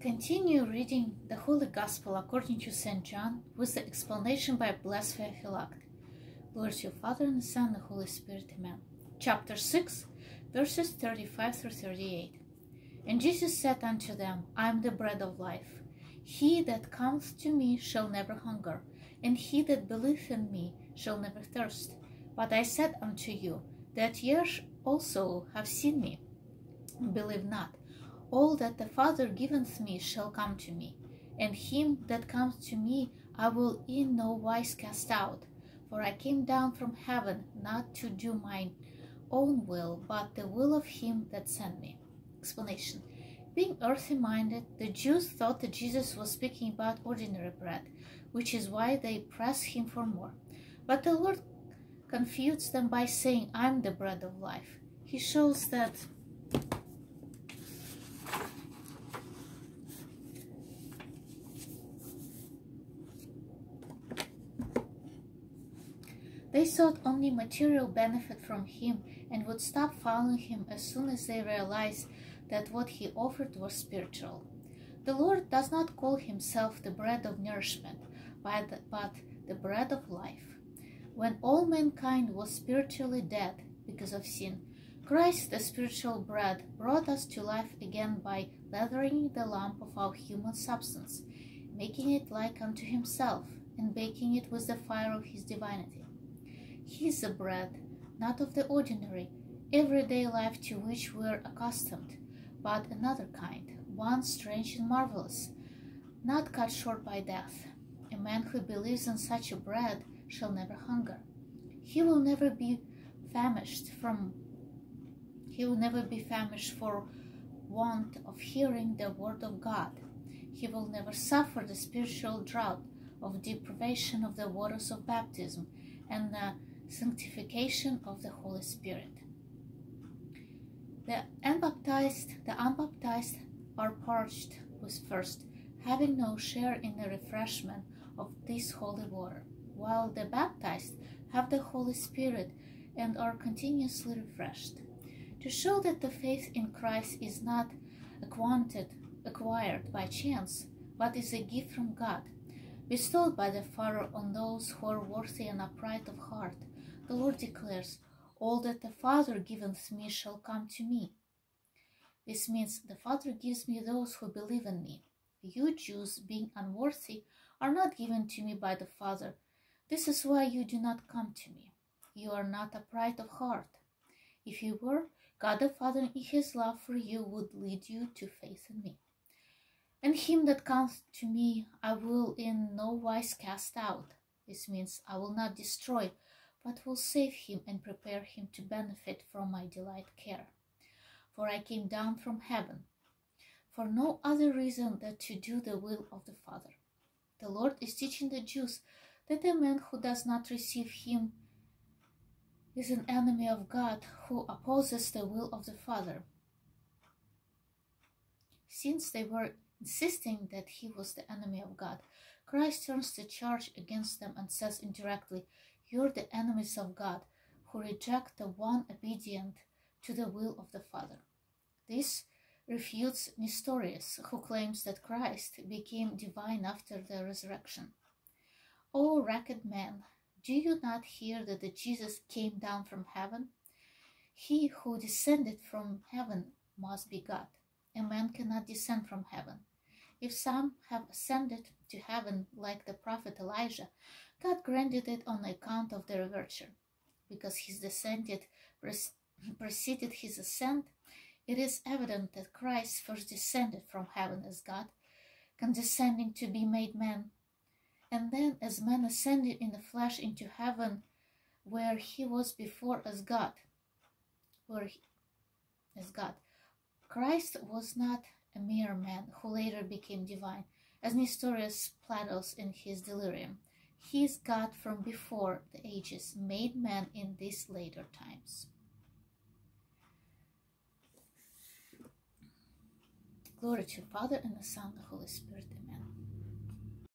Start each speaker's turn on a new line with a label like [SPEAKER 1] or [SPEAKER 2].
[SPEAKER 1] Continue reading the Holy Gospel according to St. John with the explanation by Blessed Theophylact. Glory to your Father and Son and the Holy Spirit. Amen. Chapter 6, verses 35 through 38. And Jesus said unto them, I am the bread of life. He that cometh to me shall never hunger, and he that believeth in me shall never thirst. But I said unto you, that ye also have seen me, believe not. All that the Father giveth me shall come to me, and him that comes to me I will in no wise cast out. For I came down from heaven not to do mine own will, but the will of him that sent me. Explanation. Being earthly minded, the Jews thought that Jesus was speaking about ordinary bread, which is why they pressed him for more. But the Lord confutes them by saying, I am the bread of life. He shows that They sought only material benefit from him and would stop following him as soon as they realized that what he offered was spiritual. The Lord does not call himself the bread of nourishment, but the bread of life. When all mankind was spiritually dead because of sin, Christ, the spiritual bread, brought us to life again by leathering the lump of our human substance, making it like unto himself, and baking it with the fire of his divinity. He is the bread, not of the ordinary, everyday life to which we are accustomed, but another kind, one strange and marvelous, not cut short by death. A man who believes in such a bread shall never hunger. He will never be famished from he will never be famished for want of hearing the word of God. He will never suffer the spiritual drought of deprivation of the waters of baptism and the sanctification of the Holy Spirit. The unbaptized, the unbaptized are parched with thirst, having no share in the refreshment of this holy water, while the baptized have the Holy Spirit and are continuously refreshed. To show that the faith in Christ is not acquainted, acquired by chance, but is a gift from God, bestowed by the Father on those who are worthy and upright of heart, the Lord declares, All that the Father giveth me shall come to me. This means the Father gives me those who believe in me. You Jews, being unworthy, are not given to me by the Father. This is why you do not come to me. You are not upright of heart. If you were, God the Father in his love for you would lead you to faith in me. And him that comes to me I will in no wise cast out. This means I will not destroy, but will save him and prepare him to benefit from my delight care. For I came down from heaven, for no other reason than to do the will of the Father. The Lord is teaching the Jews that a man who does not receive him is an enemy of God who opposes the will of the Father. Since they were insisting that he was the enemy of God, Christ turns the charge against them and says indirectly, you're the enemies of God who reject the one obedient to the will of the Father. This refutes Nestorius, who claims that Christ became divine after the resurrection. O wretched man, do you not hear that the Jesus came down from heaven? He who descended from heaven must be God. A man cannot descend from heaven. If some have ascended to heaven like the prophet Elijah, God granted it on account of their virtue. Because his descended preceded his ascent, it is evident that Christ first descended from heaven as God, condescending to be made man, and then as man ascended in the flesh into heaven, where he was before as God, where he, as God. Christ was not a mere man who later became divine, as Nestorius platters in his delirium. He is God from before the ages, made man in these later times. Glory to Father and the Son and the Holy Spirit. Amen.